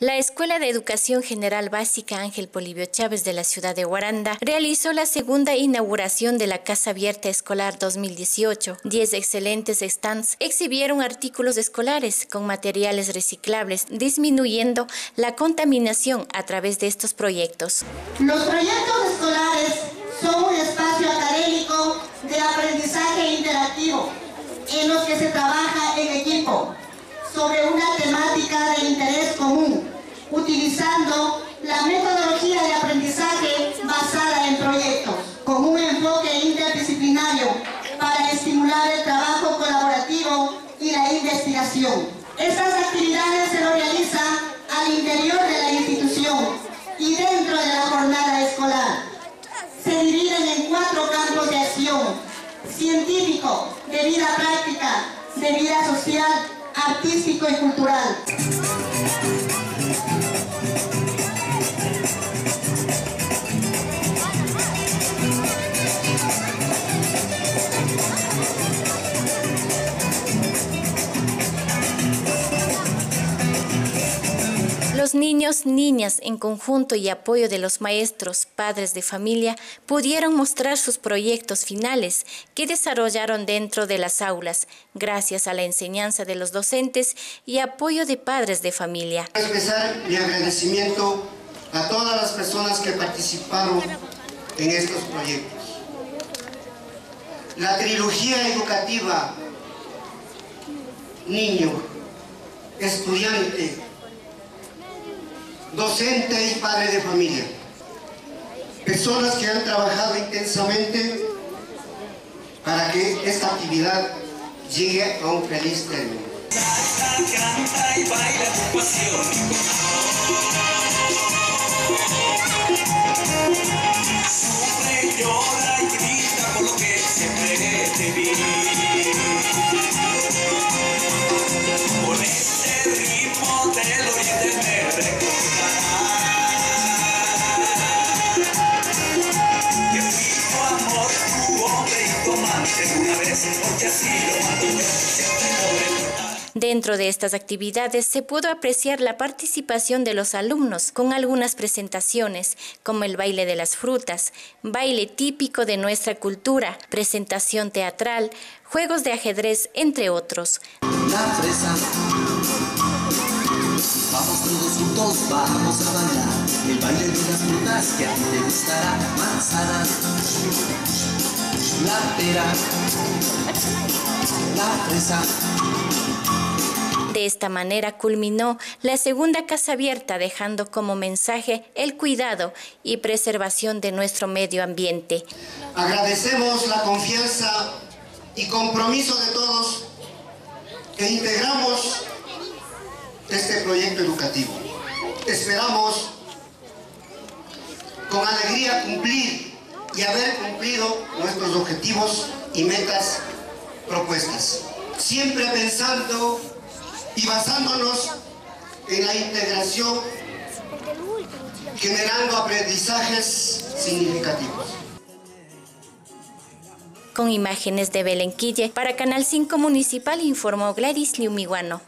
La Escuela de Educación General Básica Ángel Polivio Chávez de la ciudad de Guaranda realizó la segunda inauguración de la Casa Abierta Escolar 2018. Diez excelentes stands exhibieron artículos escolares con materiales reciclables, disminuyendo la contaminación a través de estos proyectos. Los proyectos escolares son un espacio académico de aprendizaje interactivo en los que se trabaja en equipo sobre una temática de interés común, utilizando la metodología de aprendizaje basada en proyectos, con un enfoque interdisciplinario para estimular el trabajo colaborativo y la investigación. Estas actividades se realizan al interior de la institución y dentro de la jornada escolar. Se dividen en cuatro campos de acción, científico, de vida práctica, de vida social artístico y cultural. Niños, niñas, en conjunto y apoyo de los maestros, padres de familia, pudieron mostrar sus proyectos finales que desarrollaron dentro de las aulas, gracias a la enseñanza de los docentes y apoyo de padres de familia. Expresar mi agradecimiento a todas las personas que participaron en estos proyectos. La trilogía educativa niño, estudiante, docente y padre de familia. Personas que han trabajado intensamente para que esta actividad llegue a un feliz término. Dentro de estas actividades se pudo apreciar la participación de los alumnos con algunas presentaciones, como el baile de las frutas, baile típico de nuestra cultura, presentación teatral, juegos de ajedrez, entre otros. La fresa. Vamos todos juntos, vamos a bailar el baile de las frutas que a ti te gustará. Manzana, la pera, la fresa. De esta manera culminó la segunda Casa Abierta dejando como mensaje el cuidado y preservación de nuestro medio ambiente. Agradecemos la confianza y compromiso de todos que integramos este proyecto educativo. Esperamos con alegría cumplir y haber cumplido nuestros objetivos y metas propuestas. Siempre pensando y basándonos en la integración, generando aprendizajes significativos. Con imágenes de Belenquille, para Canal 5 Municipal informó Gladys Liumiguano.